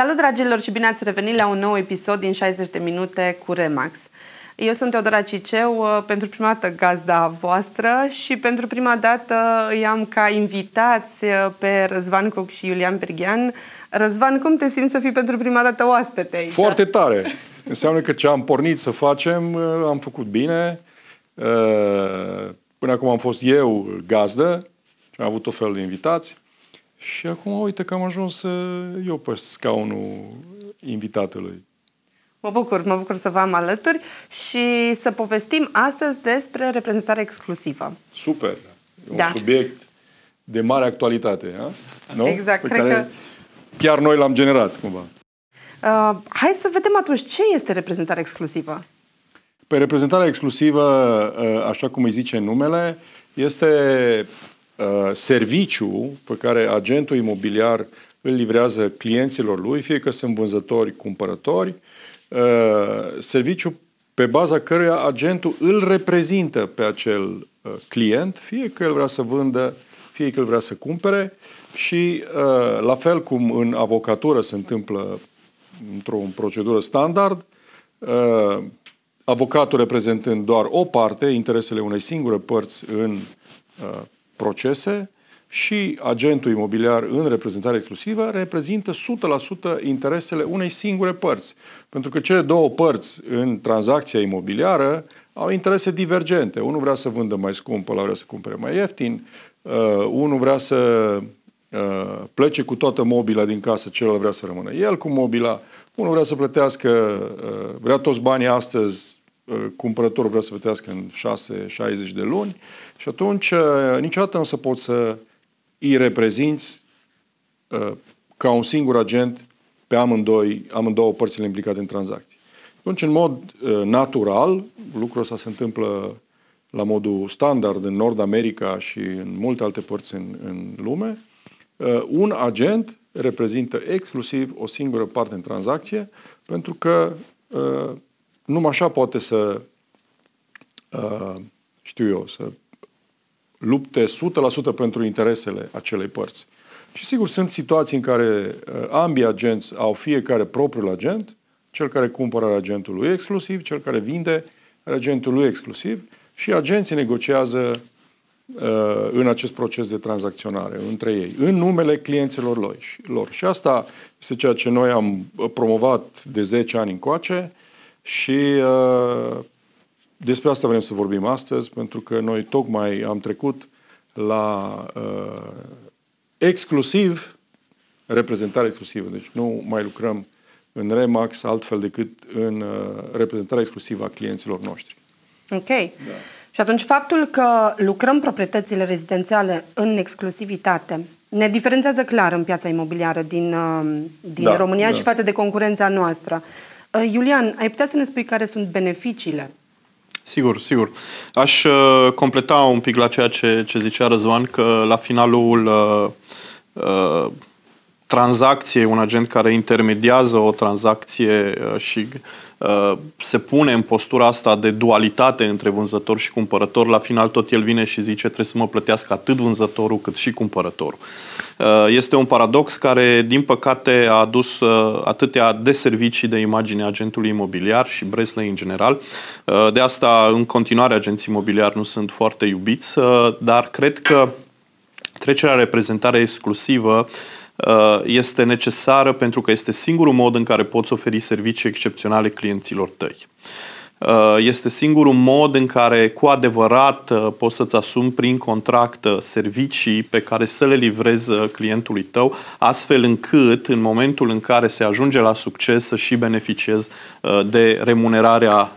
Salut, dragilor, și bine ați revenit la un nou episod din 60 de minute cu Remax. Eu sunt Teodora Ciceu, uh, pentru prima dată gazda voastră și pentru prima dată îi am ca invitați uh, pe Răzvan Coc și Iulian Berghean. Răzvan, cum te simți să fii pentru prima dată oaspete aici? Foarte tare! Înseamnă că ce am pornit să facem, uh, am făcut bine. Până acum am fost eu gazdă și am avut o fel de invitați. Și acum uite că am ajuns eu pe scaunul invitatului. Mă bucur, mă bucur să vă am alături și să povestim astăzi despre reprezentare exclusivă. Super! E da. un subiect de mare actualitate, ha? nu? Exact, pe cred care că... chiar noi l-am generat, cumva. Uh, hai să vedem atunci ce este reprezentarea exclusivă. Pe reprezentarea exclusivă, uh, așa cum îi zice numele, este uh, serviciu pe care agentul imobiliar îl livrează clienților lui, fie că sunt vânzători, cumpărători, Uh, serviciu pe baza căruia agentul îl reprezintă pe acel uh, client, fie că el vrea să vândă, fie că el vrea să cumpere și uh, la fel cum în avocatură se întâmplă într-o procedură standard, avocatul reprezentând doar o parte, interesele unei singure părți în procese, și agentul imobiliar în reprezentare exclusivă reprezintă 100% interesele unei singure părți. Pentru că cele două părți în tranzacția imobiliară au interese divergente. Unul vrea să vândă mai scump, ăla vrea să cumpere mai ieftin, uh, unul vrea să uh, plece cu toată mobila din casă, celălalt vrea să rămână el cu mobila, unul vrea să plătească, uh, vrea toți banii astăzi, uh, cumpărătorul vrea să plătească în 6-60 de luni și atunci uh, niciodată nu să poți să îi reprezinți uh, ca un singur agent pe amândoi, amândouă părțile implicate în tranzacții. Atunci, în mod uh, natural, lucrul ăsta se întâmplă la modul standard în Nord America și în multe alte părți în, în lume, uh, un agent reprezintă exclusiv o singură parte în tranzacție, pentru că uh, numai așa poate să, uh, știu eu, să lupte 100% pentru interesele acelei părți. Și sigur, sunt situații în care uh, ambii agenți au fiecare propriul agent, cel care cumpără are agentul lui exclusiv, cel care vinde are agentul lui exclusiv și agenții negociază uh, în acest proces de tranzacționare între ei, în numele clienților lor. Și asta este ceea ce noi am promovat de 10 ani încoace și uh, despre asta vrem să vorbim astăzi, pentru că noi tocmai am trecut la uh, exclusiv reprezentare exclusivă. Deci nu mai lucrăm în Remax altfel decât în uh, reprezentarea exclusivă a clienților noștri. Ok. Da. Și atunci faptul că lucrăm proprietățile rezidențiale în exclusivitate ne diferențează clar în piața imobiliară din, uh, din da, România da. și față de concurența noastră. Uh, Iulian, ai putea să ne spui care sunt beneficiile Sigur, sigur. Aș uh, completa un pic la ceea ce, ce zicea Răzvan, că la finalul uh, uh, tranzacției, un agent care intermediază o tranzacție uh, și uh, se pune în postura asta de dualitate între vânzător și cumpărător, la final tot el vine și zice trebuie să mă plătească atât vânzătorul cât și cumpărătorul. Uh, este un paradox care, din păcate, a adus uh, atâtea deservicii de imagine agentului imobiliar și Bresley în general. Uh, de asta, în continuare, agenții imobiliari nu sunt foarte iubiți, dar cred că trecerea reprezentare exclusivă este necesară pentru că este singurul mod în care poți oferi servicii excepționale clienților tăi. Uh, este singurul mod în care cu adevărat uh, poți să-ți asumi prin contract uh, servicii pe care să le livrezi clientului tău, astfel încât în momentul în care se ajunge la succes să și beneficiezi de remunerarea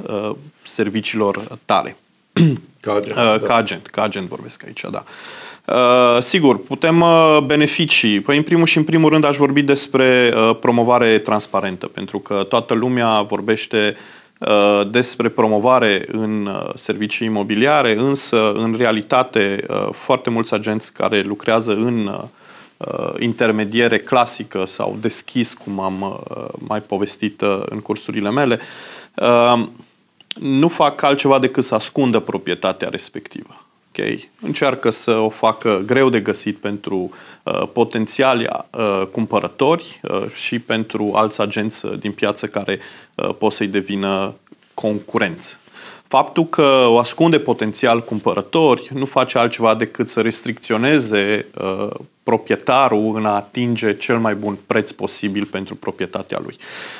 serviciilor tale. Ca agent, da. ca agent, ca agent vorbesc aici, da. Uh, sigur, putem uh, beneficii. Păi, în primul și în primul rând, aș vorbi despre uh, promovare transparentă, pentru că toată lumea vorbește Uh, despre promovare în uh, servicii imobiliare, însă, în realitate, uh, foarte mulți agenți care lucrează în intermediere clasică sau deschis, cum am mai povestit în cursurile mele, nu fac altceva decât să ascundă proprietatea respectivă. Okay? Încearcă să o facă greu de găsit pentru uh, potențiali uh, cumpărători uh, și pentru alți agenți din piață care uh, pot să-i devină concurenți. Faptul că o ascunde potențial cumpărători nu face altceva decât să restricționeze uh, proprietarul în a atinge cel mai bun preț posibil pentru proprietatea lui.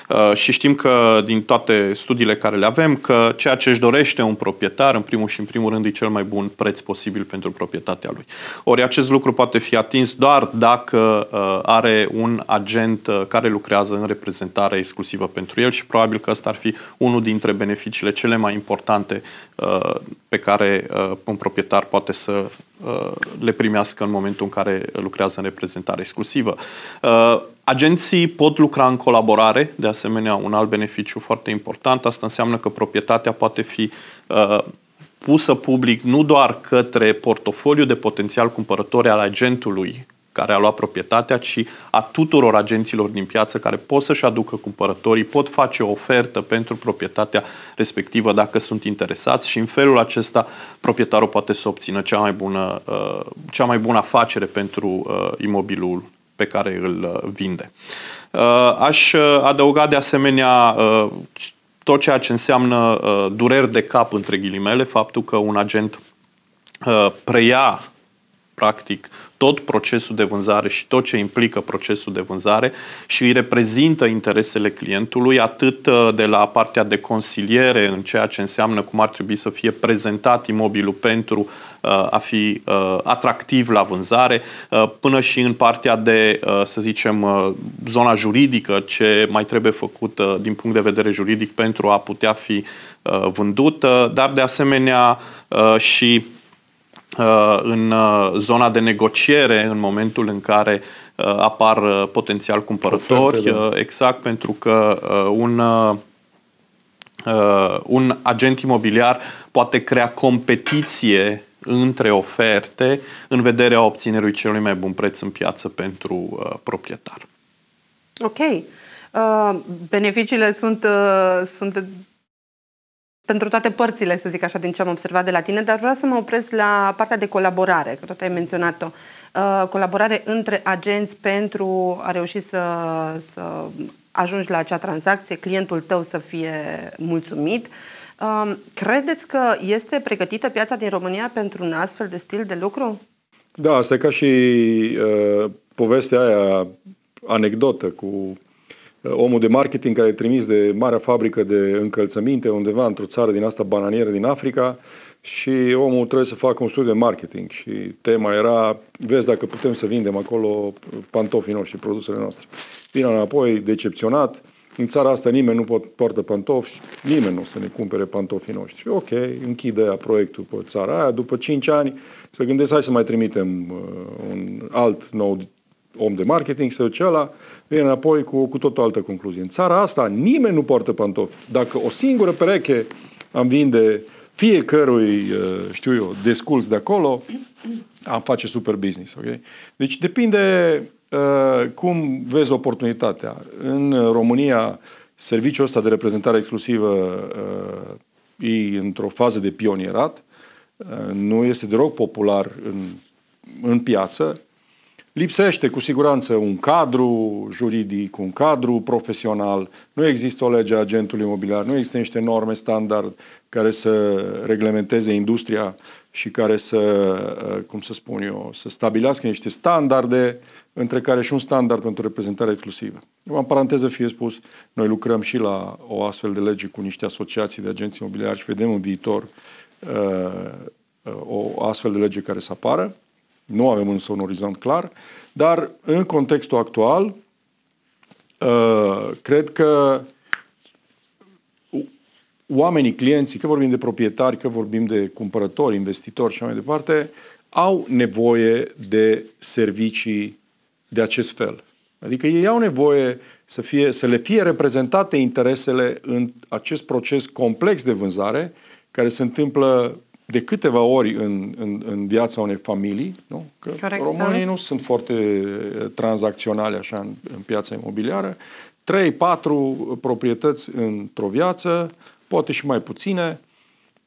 Uh, și știm că din toate studiile care le avem că ceea ce își dorește un proprietar, în primul și în primul rând, e cel mai bun preț posibil pentru proprietatea lui. Ori acest lucru poate fi atins doar dacă uh, are un agent uh, care lucrează în reprezentare exclusivă pentru el și probabil că ăsta ar fi unul dintre beneficiile cele mai importante pe care un proprietar poate să le primească în momentul în care lucrează în reprezentare exclusivă. Uh, agenții pot lucra în colaborare, de asemenea, un alt beneficiu foarte important. Asta înseamnă că proprietatea poate fi uh, pusă public nu doar către portofoliu de potențial cumpărători al agentului care a luat proprietatea, ci a tuturor agenților din piață care pot să-și aducă cumpărătorii, pot face o ofertă pentru proprietatea respectivă dacă sunt interesați și în felul acesta proprietarul poate să obțină cea mai bună, uh, cea mai bună afacere pentru uh, imobilul pe care îl uh, vinde. Aș adăuga de asemenea tot ceea ce înseamnă dureri de cap, între ghilimele, faptul că un agent preia practic tot procesul de vânzare și tot ce implică procesul de vânzare și îi reprezintă interesele clientului atât uh, de la partea de consiliere în ceea ce înseamnă cum ar trebui să fie prezentat imobilul pentru uh, a fi uh, atractiv la vânzare, până și în partea de, să zicem, zona juridică, ce mai trebuie făcut din punct de vedere juridic pentru a putea fi vândută, dar de asemenea și Uh, în uh, zona de negociere în momentul în care uh, apar potențial cumpărători, Oferte, da. exact pentru că un, un agent imobiliar poate crea competiție între oferte în vederea obținerii celui mai bun preț în piață pentru proprietar. Ok. Uh, beneficiile sunt, uh, sunt pentru toate părțile, să zic așa, din ce am observat de la tine, dar vreau să mă opresc la partea de colaborare, că tot ai menționat-o. Uh, colaborare între agenți pentru a reuși să, să ajungi la acea tranzacție, clientul tău să fie mulțumit. Uh, credeți că este pregătită piața din România pentru un astfel de stil de lucru? Da, asta e ca și uh, povestea aia anecdotă cu omul de marketing care e trimis de marea fabrică de încălțăminte undeva într-o țară din asta bananieră din Africa și omul trebuie să facă un studiu de marketing și tema era, vezi dacă putem să vindem acolo pantofii noștri, produsele noastre. Vine înapoi, decepționat, în țara asta nimeni nu pot, poartă pantofi, nimeni nu o să ne cumpere pantofii noștri. Și ok, închide aia proiectul pe țara aia, după 5 ani să gândesc, hai să mai trimitem uh, un alt nou om de marketing, să duce ăla, vine înapoi cu, cu tot o altă concluzie. În țara asta nimeni nu poartă pantofi. Dacă o singură pereche am vinde fiecărui, uh, știu eu, desculț de acolo, am face super business. Okay? Deci depinde uh, cum vezi oportunitatea. În România, serviciul ăsta de reprezentare exclusivă uh, e într-o fază de pionierat. Uh, nu este deloc popular în, în piață. Lipsește cu siguranță un cadru juridic, un cadru profesional, nu există o lege a agentului imobiliar, nu există niște norme standard care să reglementeze industria și care să, uh, cum să spun eu, să stabilească niște standarde, între care și un standard pentru reprezentare exclusivă. În paranteză fie spus, noi lucrăm și la o astfel de lege cu niște asociații de agenți imobiliari și vedem în viitor uh, uh o astfel de lege care să apară. Nu avem însă un orizont clar, dar în contextul actual, uh, cred că oamenii, clienții, că vorbim de proprietari, că vorbim de cumpărători, investitori și mai departe, au nevoie de servicii de acest fel. Adică ei au nevoie să, fie, să le fie reprezentate interesele în acest proces complex de vânzare, care se întâmplă de câteva ori în, în, în viața unei familii, nu? că Corect, românii da. nu sunt foarte eh, tranzacționali așa în, în piața imobiliară, 3-4 proprietăți într-o viață, poate și mai puține,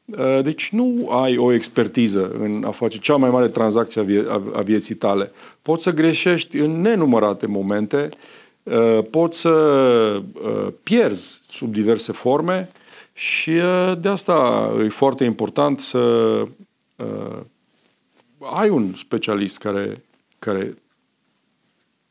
Uh, deci nu ai o expertiză în a face cea mai mare tranzacție a, vie- a vieții tale. Poți să greșești în nenumărate momente, uh, poți să uh, pierzi sub diverse forme și de asta e foarte important să ai un specialist care, care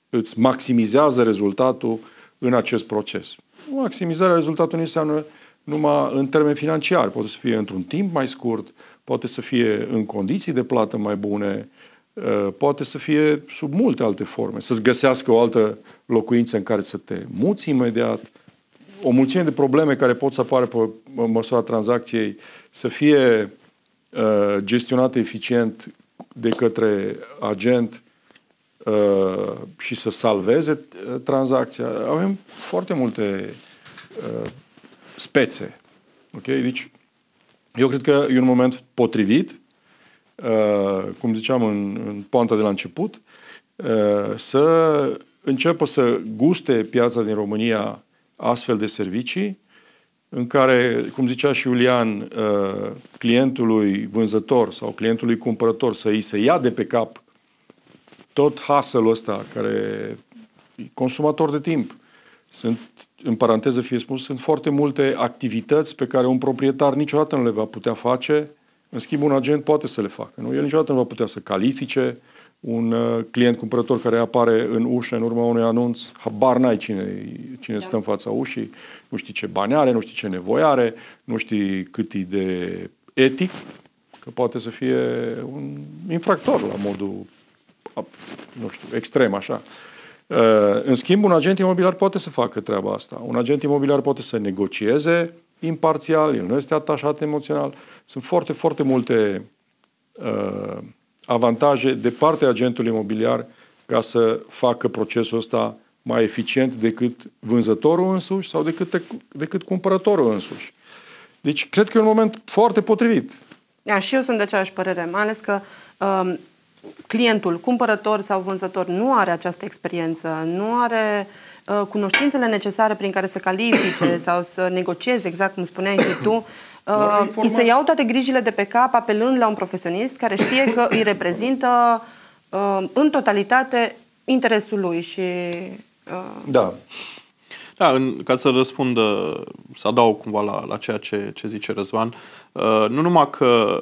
îți maximizează rezultatul în acest proces. Maximizarea rezultatului nu înseamnă numai în termeni financiari. Poate să fie într-un timp mai scurt, poate să fie în condiții de plată mai bune, uh, poate să fie sub multe alte forme. Să-ți găsească o altă locuință în care să te muți imediat, o mulțime de probleme care pot să apară pe măsura tranzacției să fie uh, gestionate eficient de către agent uh, și să salveze tranzacția. Avem foarte multe spețe. Ok? Deci, eu cred că e un moment potrivit, uh, cum ziceam în, în poanta de la început, uh, să înceapă să guste piața din România astfel de servicii, în care, cum zicea și Iulian, uh, clientului vânzător sau clientului cumpărător să îi se ia de pe cap tot hassle ăsta care e consumator de timp. Sunt în paranteză fie spus, sunt foarte multe activități pe care un proprietar niciodată nu le va putea face, în schimb un agent poate să le facă. Nu? El niciodată nu va putea să califice un uh, client cumpărător care apare în ușă în urma unui anunț, habar n-ai cine, cine da. stă în fața ușii, nu știi ce bani are, nu știi ce nevoie are, nu știi cât e de etic, că poate să fie un infractor la modul, nu știu, extrem așa. Uh, în schimb, un agent imobiliar poate să facă treaba asta. Un agent imobiliar poate să negocieze imparțial, el nu este atașat emoțional. Sunt foarte, foarte multe uh, avantaje de partea agentului imobiliar ca să facă procesul ăsta mai eficient decât vânzătorul însuși sau decât, decât cumpărătorul însuși. Deci, cred că e un moment foarte potrivit. Da, și eu sunt de aceeași părere, mai ales că um, clientul, cumpărător sau vânzător, nu are această experiență, nu are uh, cunoștințele necesare prin care să califice sau să negocieze, exact cum spuneai și tu, uh, îi se iau toate grijile de pe cap apelând la un profesionist care știe că îi reprezintă uh, în totalitate interesul lui și... Uh... Da. Da, în, ca să răspund, să adaug cumva la, la ceea ce, ce zice Răzvan, uh, nu numai că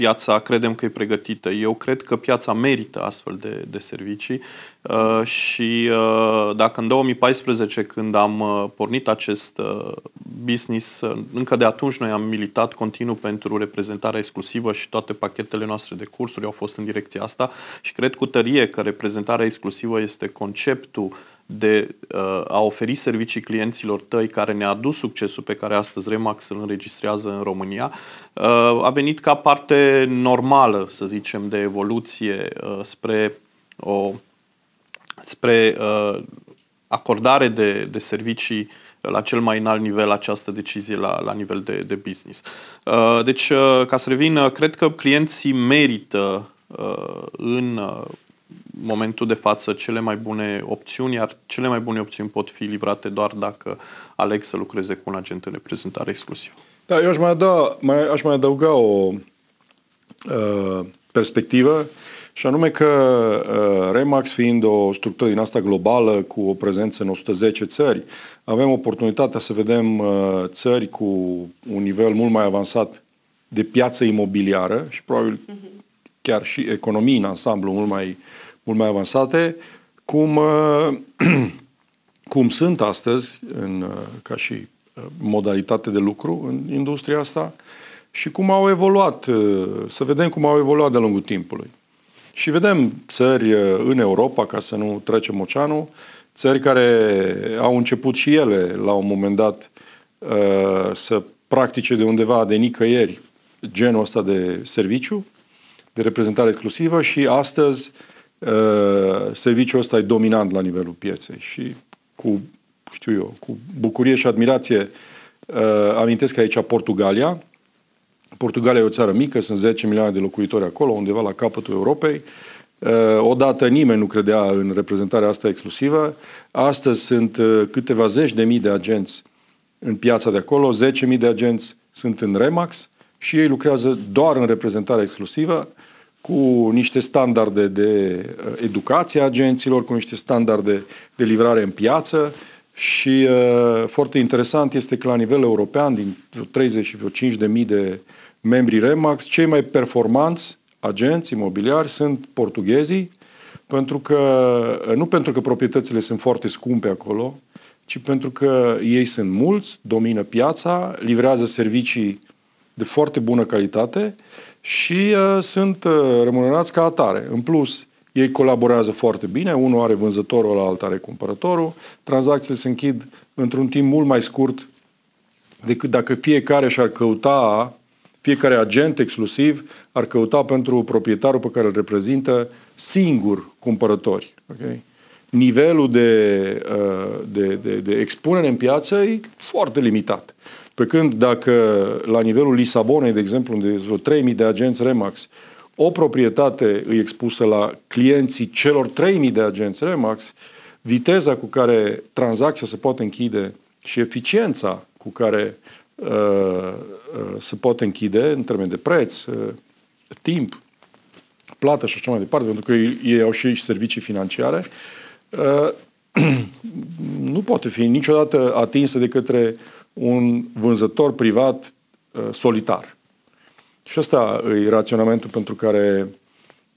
piața credem că e pregătită. Eu cred că piața merită astfel de, de servicii uh, și uh, dacă în 2014, când am uh, pornit acest uh, business, uh, încă de atunci noi am militat continuu pentru reprezentarea exclusivă și toate pachetele noastre de cursuri au fost în direcția asta și cred cu tărie că reprezentarea exclusivă este conceptul de uh, a oferi servicii clienților tăi care ne-a adus succesul pe care astăzi Remax îl înregistrează în România, uh, a venit ca parte normală, să zicem, de evoluție uh, spre o spre uh, acordare de, de servicii la cel mai înalt nivel această decizie la, la nivel de, de business. Uh, deci, uh, ca să revin, uh, cred că clienții merită uh, în uh, momentul de față cele mai bune opțiuni, iar cele mai bune opțiuni pot fi livrate doar dacă aleg să lucreze cu un agent în reprezentare exclusivă. Da, eu aș mai, da, mai, aș mai adăuga o uh, perspectivă și anume că uh, Remax fiind o structură din asta globală cu o prezență în 110 țări, avem oportunitatea să vedem uh, țări cu un nivel mult mai avansat de piață imobiliară și probabil uh-huh. chiar și economii în ansamblu mult mai uh, mult mai avansate, cum, uh, cum sunt astăzi în, uh, ca și uh, modalitate de lucru în industria asta și cum au evoluat, să vedem cum au evoluat de-a lungul timpului. Și vedem țări în Europa, ca să nu trecem oceanul, țări care au început și ele la un moment dat să practice de undeva, de nicăieri, genul ăsta de serviciu, de reprezentare exclusivă și astăzi Uh, serviciul ăsta e dominant la nivelul pieței și cu, știu eu, cu bucurie și admirație uh, amintesc aici Portugalia. Portugalia e o țară mică, sunt 10 milioane de locuitori acolo, undeva la capătul Europei. Uh, odată nimeni nu credea în reprezentarea asta exclusivă. Astăzi sunt câteva zeci de mii de agenți în piața de acolo, 10.000 de agenți sunt în Remax și ei lucrează doar în reprezentare exclusivă, cu niște standarde de uh, educație a agenților, cu niște standarde de livrare în piață și uh, foarte interesant este că la nivel european, din 35 de mii de membri Remax, cei mai performanți agenți imobiliari sunt portughezii, pentru că, uh, nu pentru că proprietățile sunt foarte scumpe acolo, ci pentru că ei sunt mulți, domină piața, livrează servicii de foarte bună calitate și uh, sunt uh, remunerați ca atare. În plus, ei colaborează foarte bine, unul are vânzătorul, la altul are cumpărătorul, tranzacțiile se închid într-un timp mult mai scurt decât dacă fiecare și-ar căuta, fiecare agent exclusiv ar căuta pentru proprietarul pe care îl reprezintă singur cumpărători. Okay? Nivelul de, uh, de, de, de expunere în piață e foarte limitat. Pe când dacă la nivelul Lisabonei, de exemplu, unde sunt vreo 3000 de agenți Remax, o proprietate îi expusă la clienții celor 3000 de agenți Remax, viteza cu care tranzacția se poate închide și eficiența cu care uh, uh, se poate închide în termen de preț, uh, timp, plată și așa mai departe, pentru că ei, ei au și servicii financiare, uh, nu poate fi niciodată atinsă de către un vânzător privat uh, solitar. Și ăsta e raționamentul pentru care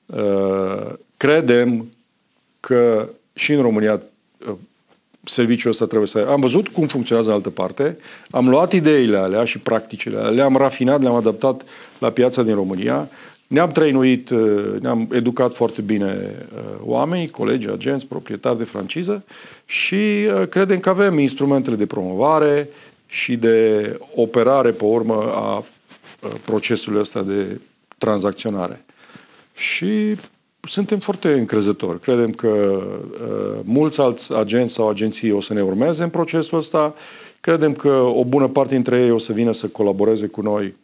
uh, credem că și în România uh, serviciul ăsta trebuie să... Am văzut cum funcționează în altă parte, am luat ideile alea și practicile alea, le-am rafinat, le-am adaptat la piața din România, ne-am trăinuit, uh, ne-am educat foarte bine uh, oamenii, colegi, agenți, proprietari de franciză și uh, credem că avem instrumentele de promovare, și de operare pe urmă a procesului ăsta de tranzacționare. Și suntem foarte încrezători. Credem că uh, mulți alți agenți sau agenții o să ne urmeze în procesul ăsta. Credem că o bună parte dintre ei o să vină să colaboreze cu noi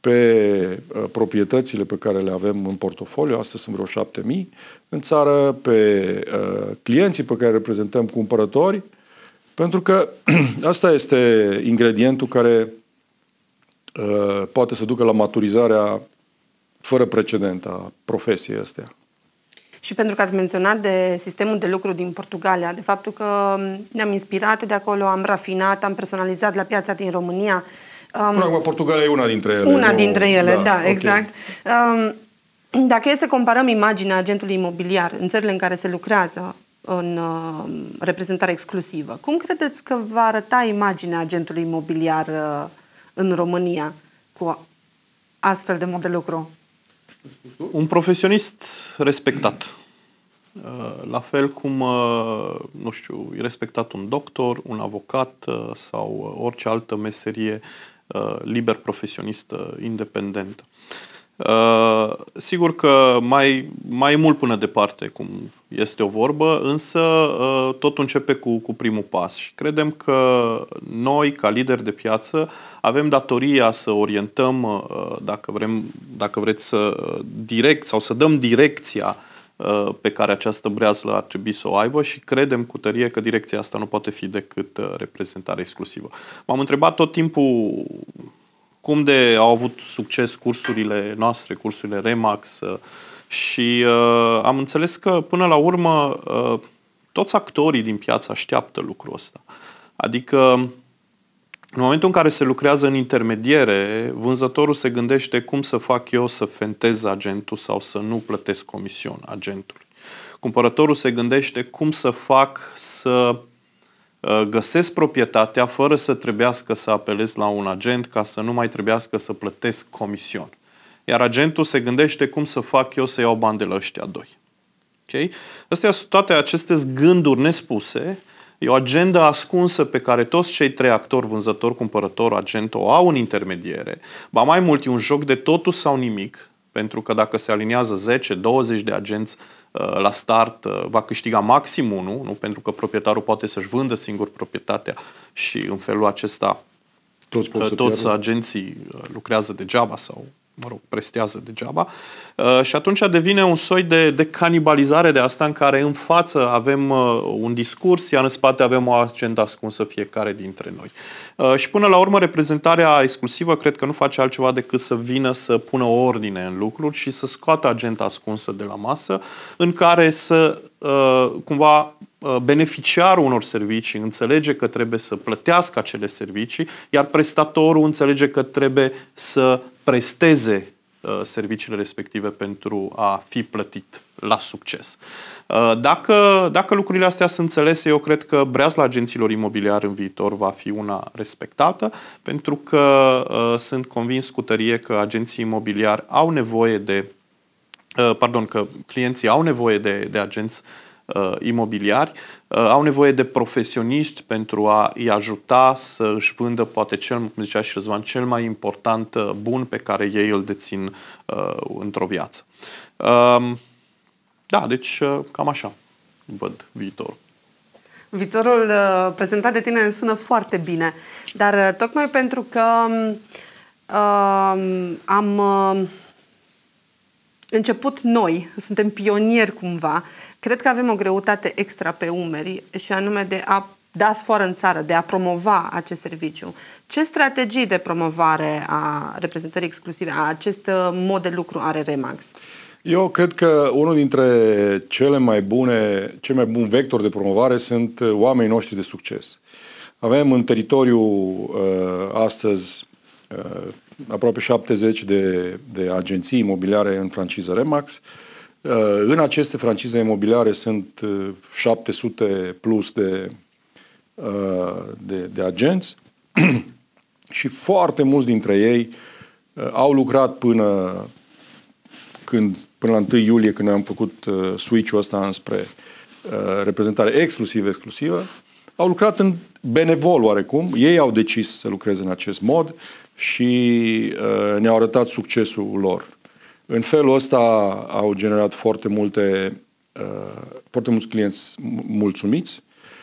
pe uh, proprietățile pe care le avem în portofoliu, astăzi sunt vreo șapte mii în țară, pe uh, clienții pe care reprezentăm cumpărători, pentru că asta este ingredientul care uh, poate să ducă la maturizarea fără precedent a profesiei astea. Și pentru că ați menționat de sistemul de lucru din Portugalia, de faptul că ne-am inspirat de acolo, am rafinat, am personalizat la piața din România. Um, Până acum, Portugalia e una dintre ele. Una nu... dintre ele, da, da okay. exact. Um, dacă e să comparăm imaginea agentului imobiliar în țările în care se lucrează în uh, reprezentare exclusivă. Cum credeți că va arăta imaginea agentului imobiliar uh, în România cu astfel de mod de lucru? Un profesionist respectat. Uh, la fel cum, nu știu, e respectat un doctor, un avocat sau orice altă meserie liber profesionistă, independentă. Uh, sigur că mai, mai e mult până departe, cum este o vorbă, însă uh, tot începe cu, cu primul pas și credem că noi, ca lideri de piață, avem datoria să orientăm, uh, dacă, vrem, dacă vreți să direct sau să dăm direcția uh, pe care această breazlă ar trebui să o aibă și credem cu tărie că direcția asta nu poate fi decât uh, reprezentare exclusivă. M-am întrebat tot timpul cum de au avut succes cursurile noastre, cursurile Remax uh, și uh, am înțeles că până la urmă uh, toți actorii din piață așteaptă lucrul ăsta. Adică în momentul în care se lucrează în intermediere, vânzătorul se gândește cum să fac eu să fentez agentul sau să nu plătesc comision agentului. Cumpărătorul se gândește cum să fac să Uh, găsesc proprietatea fără să trebuiască să apelez la un agent ca să nu mai trebuiască să plătesc comision. Iar agentul se gândește cum să fac eu să iau bani de la ăștia doi. Okay? Astea sunt toate aceste gânduri nespuse. E o agenda ascunsă pe care toți cei trei actori, vânzător, cumpărător, agent, o au în intermediere. Ba mai mult, e un joc de totul sau nimic, pentru că dacă se aliniază 10-20 de agenți Uh, la start uh, va câștiga maxim unul, nu? pentru că proprietarul poate să-și vândă singur proprietatea și în felul acesta toți, uh, toți agenții lucrează degeaba sau mă rog, prestează degeaba. Uh, și atunci devine un soi de, de canibalizare de asta în care în față avem uh, un discurs, iar în spate avem o agenda ascunsă fiecare dintre noi. Uh, și până la urmă, reprezentarea exclusivă cred că nu face altceva decât să vină să pună o ordine în lucruri și să scoată agenda ascunsă de la masă, în care să cumva beneficiarul unor servicii înțelege că trebuie să plătească acele servicii, iar prestatorul înțelege că trebuie să presteze uh, serviciile respective pentru a fi plătit la succes. Uh, dacă, dacă lucrurile astea sunt înțelese, eu cred că breazla agenților imobiliare în viitor va fi una respectată, pentru că uh, sunt convins cu tărie că agenții imobiliari au nevoie de, uh, pardon, că clienții au nevoie de, de agenți uh, imobiliari, uh, au nevoie de profesioniști pentru a îi ajuta să își vândă poate cel, cum zicea și Răzvan, cel mai important uh, bun pe care ei îl dețin uh, într-o viață. Uh, da, deci uh, cam așa văd viitorul. Viitorul uh, prezentat de tine sună foarte bine, dar uh, tocmai pentru că uh, am uh, început noi, suntem pionieri cumva, cred că avem o greutate extra pe umeri și anume de a da sfoară în țară, de a promova acest serviciu. Ce strategii de promovare a reprezentării exclusive, a acest uh, mod de lucru are Remax? Eu cred că unul dintre cele mai bune, cel mai bun vector de promovare sunt uh, oamenii noștri de succes. Avem în teritoriu uh, astăzi uh, aproape 70 de, de agenții imobiliare în franciză Remax. Uh, în aceste francize imobiliare sunt 700 uh, plus de, uh, de, de agenți și foarte mulți dintre ei au lucrat până când, până la 1 iulie, când am făcut switch-ul ăsta înspre reprezentare exclusiv exclusivă, au lucrat în benevol oarecum, ei au decis să lucreze în acest mod și uh, ne-au arătat succesul lor. În felul ăsta au generat foarte multe, uh, foarte mulți clienți mulțumiți,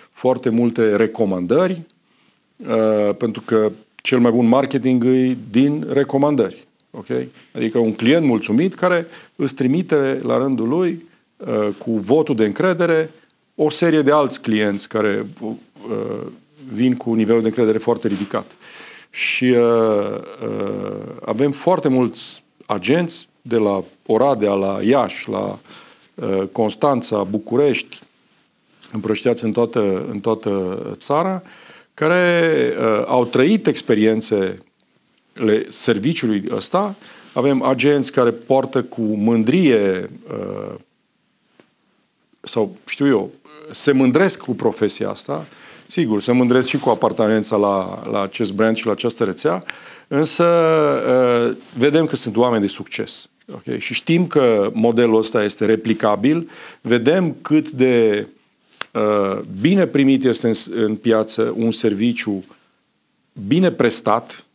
foarte multe recomandări, uh, pentru că cel mai bun marketing e din recomandări. Okay? Adică un client mulțumit care îți trimite la rândul lui uh, cu votul de încredere o serie de alți clienți care uh, vin cu nivelul de încredere foarte ridicat. Și uh, uh, avem foarte mulți agenți de la Oradea, la Iași, la uh, Constanța, București, împrăștiați în toată, în toată țara, care uh, au trăit experiențele serviciului ăsta. Avem agenți care poartă cu mândrie uh, sau știu eu, se mândresc cu profesia asta, sigur, se mândresc și cu apartenența la, la acest brand și la această rețea, însă uh, vedem că sunt oameni de succes. Okay? Și știm că modelul ăsta este replicabil, vedem cât de uh, bine primit este în, în piață un serviciu bine prestat,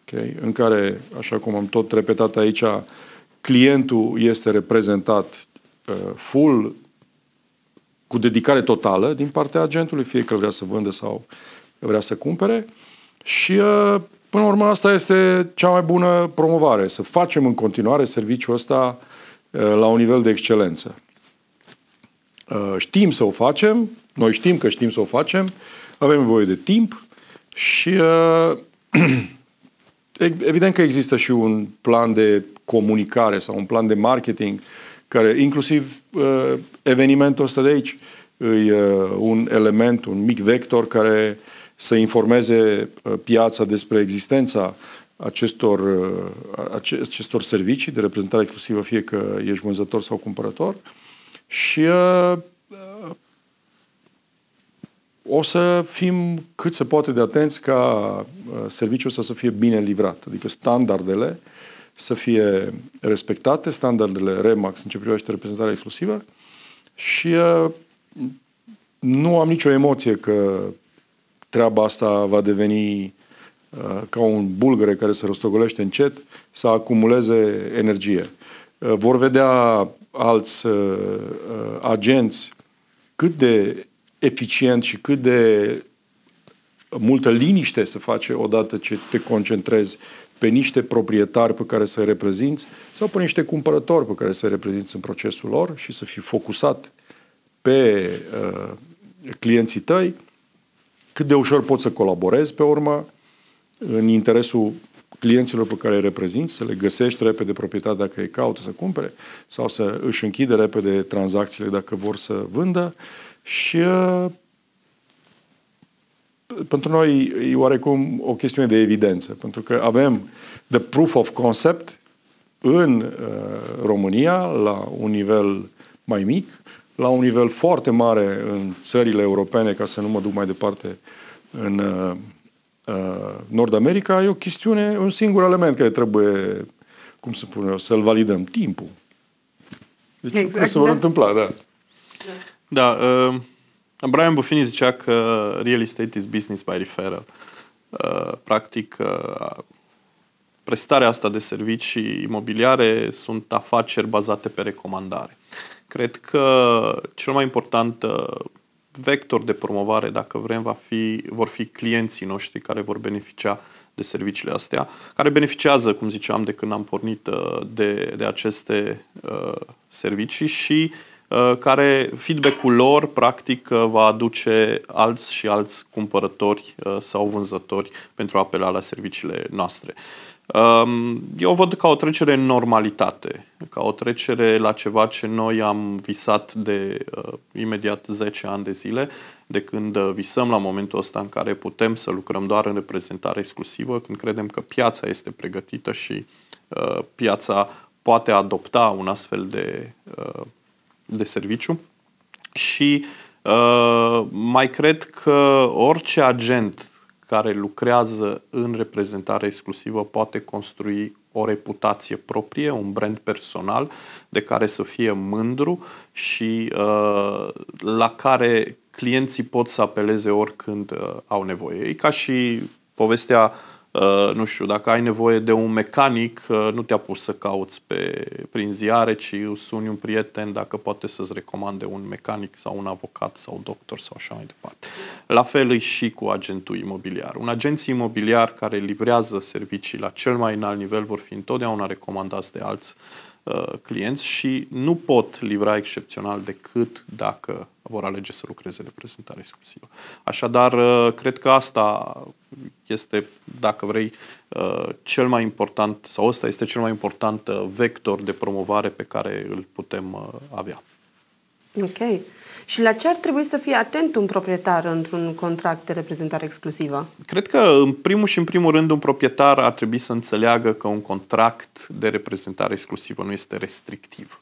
okay? în care, așa cum am tot repetat aici, clientul este reprezentat uh, full cu dedicare totală din partea agentului, fie că vrea să vândă sau vrea să cumpere. Și uh, până la urmă asta este cea mai bună promovare, să facem în continuare serviciul ăsta uh, la un nivel de excelență. Uh, știm să o facem, noi știm că știm să o facem, avem nevoie de timp și evident că există și un plan de comunicare sau un plan de marketing care inclusiv uh, evenimentul ăsta de aici e uh, un element, un mic vector care să informeze uh, piața despre existența acestor, uh, acestor servicii de reprezentare exclusivă, fie că ești vânzător sau cumpărător. Și uh, o să fim cât se poate de atenți ca serviciul ăsta să fie bine livrat, adică standardele uh, să fie respectate, standardele REMAX în ce privește reprezentarea exclusivă și uh, nu am nicio emoție că treaba asta va deveni uh, ca un bulgăre care se rostogolește încet să acumuleze energie. Uh, vor vedea alți uh, uh, agenți cât de eficient și cât de multă liniște se face odată ce te concentrezi pe niște proprietari pe care să-i reprezinți sau pe niște cumpărători pe care să-i reprezinți în procesul lor și să fii focusat pe uh, clienții tăi, cât de ușor poți să colaborezi pe urmă în interesul clienților pe care îi reprezinți, să le găsești repede proprietatea dacă îi caută să cumpere sau să își închide repede tranzacțiile dacă vor să vândă. Și uh, pentru noi e oarecum o chestiune de evidență, pentru că avem the proof of concept în uh, România la un nivel mai mic, la un nivel foarte mare în țările europene, ca să nu mă duc mai departe în uh, uh, Nord America, e o chestiune, un singur element care trebuie, cum să spun eu, să-l validăm, timpul. Deci exact, se vor da. întâmpla, da. Da, uh, Brian Buffini zicea că real estate is business by referral. Uh, practic, uh, prestarea asta de servicii imobiliare sunt afaceri bazate pe recomandare. Cred că cel mai important uh, vector de promovare, dacă vrem, va fi, vor fi clienții noștri care vor beneficia de serviciile astea, care beneficiază, cum ziceam, de când am pornit uh, de, de aceste uh, servicii și uh, care feedback-ul lor, practic, uh, va aduce alți și alți cumpărători uh, sau vânzători pentru a apela la serviciile noastre. Um, eu o văd ca o trecere în normalitate, ca o trecere la ceva ce noi am visat de uh, imediat 10 ani de zile, de când uh, visăm la momentul ăsta în care putem să lucrăm doar în reprezentare exclusivă, când credem că piața este pregătită și uh, piața poate adopta un astfel de, uh, de serviciu. Și uh, mai cred că orice agent care lucrează în reprezentare exclusivă poate construi o reputație proprie, un brand personal de care să fie mândru și uh, la care clienții pot să apeleze oricând uh, au nevoie. E ca și povestea Uh, nu știu, dacă ai nevoie de un mecanic, uh, nu te-a pus să cauți pe, prin ziare, ci suni un prieten dacă poate să-ți recomande un mecanic sau un avocat sau doctor sau așa mai departe. La fel e și cu agentul imobiliar. Un agent imobiliar care livrează servicii la cel mai înalt nivel vor fi întotdeauna recomandați de alți uh, clienți și nu pot livra excepțional decât dacă vor alege să lucreze reprezentare exclusivă. Așadar, uh, cred că asta este, dacă vrei, uh, cel mai important, sau ăsta este cel mai important uh, vector de promovare pe care îl putem avea. Ok. Și la ce ar trebui să fie atent un proprietar într-un contract de reprezentare exclusivă? Cred că, în primul și în primul rând, un proprietar ar trebui să înțeleagă că un contract de reprezentare exclusivă nu este restrictiv.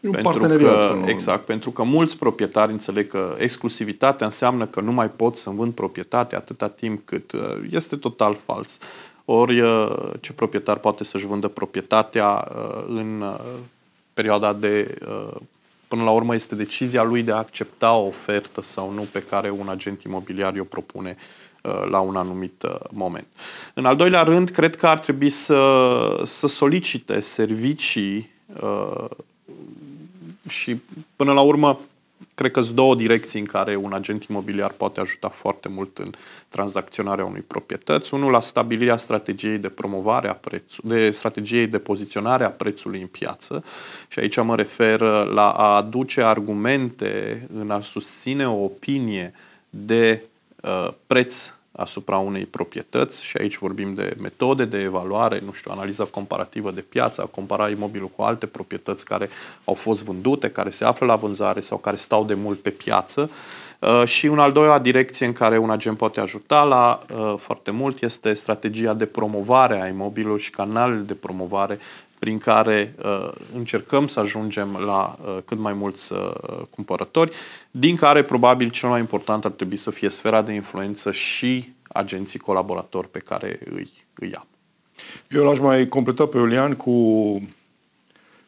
E un pentru că, exact, pentru că mulți proprietari înțeleg că exclusivitatea înseamnă că nu mai pot să vând proprietatea atâta timp cât uh, este total fals. Ori uh, ce proprietar poate să-și vândă proprietatea uh, în perioada de până la urmă este decizia lui de a accepta o ofertă sau nu pe care un agent imobiliar o propune la un anumit moment. În al doilea rând, cred că ar trebui să, să solicite servicii și până la urmă cred că sunt două direcții în care un agent imobiliar poate ajuta foarte mult în tranzacționarea unui proprietăți. Unul la stabilirea strategiei de promovare a prețului, de strategiei de poziționare a prețului în piață și aici mă refer la a aduce argumente în a susține o opinie de uh, preț asupra unei proprietăți și aici vorbim de metode de evaluare, nu știu, analiza comparativă de piață, a compara imobilul cu alte proprietăți care au fost vândute, care se află la vânzare sau care stau de mult pe piață. Uh, și un al doilea direcție în care un agent poate ajuta la uh, foarte mult este strategia de promovare a imobilului și canalele de promovare prin care uh, încercăm să ajungem la uh, cât mai mulți uh, cumpărători, din care probabil cel mai important ar trebui să fie sfera de influență și agenții colaboratori pe care îi, îi am. Eu l-aș mai completa pe Iulian cu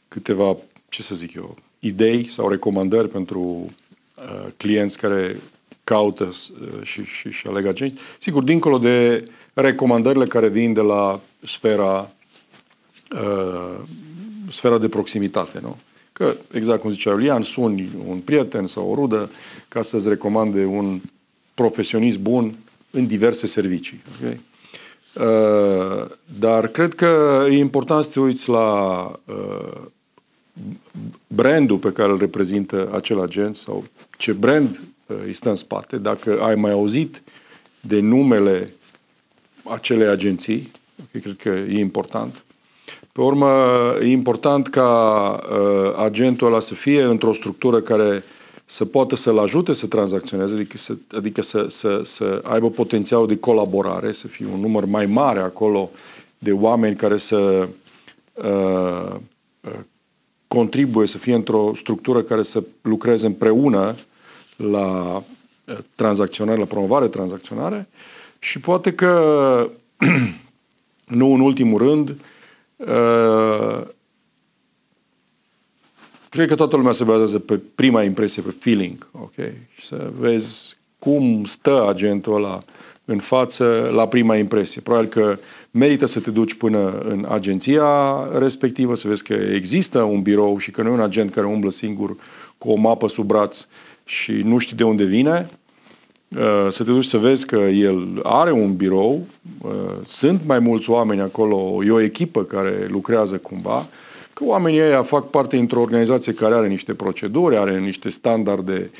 câteva, ce să zic eu, idei sau recomandări pentru uh, clienți care caută uh, și, și, și aleg agenți. Sigur, dincolo de recomandările care vin de la sfera uh, sfera de proximitate, nu? Că, exact cum zicea Iulian, suni un prieten sau o rudă ca să-ți recomande un profesionist bun în diverse servicii. Okay? Uh, dar cred că e important să te uiți la uh, brandul pe care îl reprezintă acel agent sau ce brand uh, îi stă în spate. Dacă ai mai auzit de numele acelei agenții, cred că e important. Pe urmă, e important ca uh, agentul ăla să fie într-o structură care să poată să-l ajute să tranzacționeze, adică să, adică să, să, să aibă potențialul de colaborare, să fie un număr mai mare acolo de oameni care să uh, uh, contribuie, să fie într-o structură care să lucreze împreună la uh, tranzacționare, la promovare tranzacționare. Și poate că, nu în ultimul rând, uh, cred că toată lumea se bazează pe prima impresie, pe feeling, ok? Și să vezi cum stă agentul ăla în față la prima impresie. Probabil că merită să te duci până în agenția respectivă, să vezi că există un birou și că nu e un agent care umblă singur cu o mapă sub braț și nu știi de unde vine, uh, să te duci să vezi că el are un birou, uh, sunt mai mulți oameni acolo, e o echipă care lucrează cumva, că oamenii ăia fac parte dintr-o organizație care are niște proceduri, are niște standarde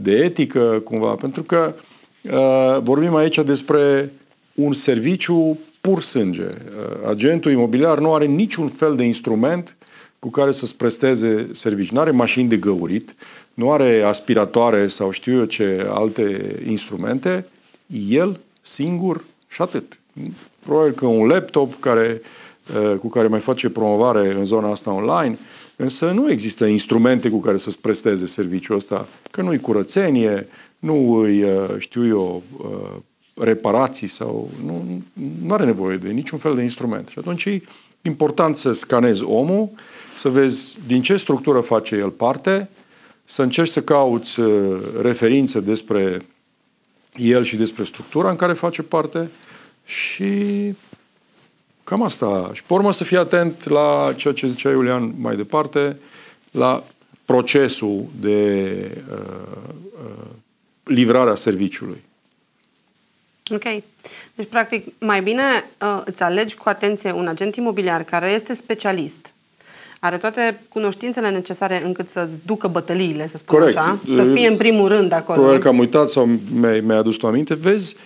de etică, cumva, pentru că uh, vorbim aici despre un serviciu pur sânge. Uh, agentul imobiliar nu are niciun fel de instrument cu care să-ți presteze servicii. Nu are mașini de găurit, nu are aspiratoare sau știu eu ce alte instrumente. El singur și atât. Probabil că un laptop care uh, Uh, cu care mai face promovare în zona asta online, însă nu există instrumente cu care să-ți presteze serviciul ăsta, că nu-i curățenie, nu îi, uh, știu eu, uh, reparații sau nu, nu are nevoie de niciun fel de instrument. Și atunci e important să scanezi omul, să vezi din ce structură face el parte, să încerci să cauți referințe despre el și despre structura în care face parte și Cam asta. Și pe urmă să fii atent la ceea ce zicea Iulian mai departe, la procesul de uh, uh, livrare a serviciului. Ok. Deci, practic, mai bine uh, îți alegi cu atenție un agent imobiliar care este specialist, are toate cunoștințele necesare încât să-ți ducă bătăliile, să spun Corect. așa, să fie în primul rând acolo. Probabil că am uitat sau mi-ai, mi adus tu aminte. Vezi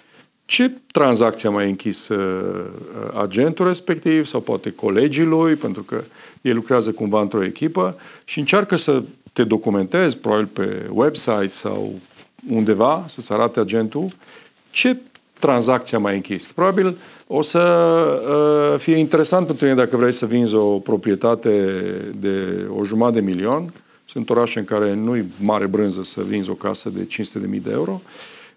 ce tranzacție a mai închis uh, agentul respectiv sau poate colegii lui, pentru că ei lucrează cumva într-o echipă și încearcă să te documentezi, probabil pe website sau undeva, să-ți arate agentul, ce tranzacție a mai închis. Probabil o să uh, fie interesant pentru tine dacă vrei să vinzi o proprietate de o jumătate de milion. Sunt orașe în care nu-i mare brânză să vinzi o casă de 500.000 de euro. Uh,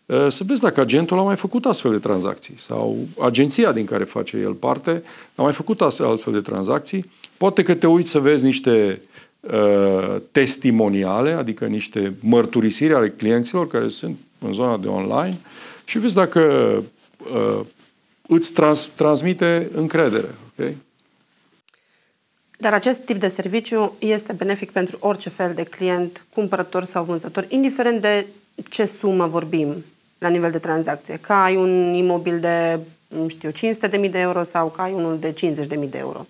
Eh, să vezi dacă agentul a mai făcut astfel de tranzacții sau agenția din care face el parte a mai făcut astfel de tranzacții. Poate că te uiți să vezi niște uh, testimoniale, adică niște mărturisiri ale clienților care sunt în zona de online și vezi dacă uh, îți trans- transmite încredere. Okay? Dar acest tip de serviciu este benefic pentru orice fel de client, cumpărător sau vânzător, indiferent de ce sumă vorbim la nivel de tranzacție. Că ai un imobil de, nu știu, 500.000 de euro sau că ai unul de 50.000 de euro.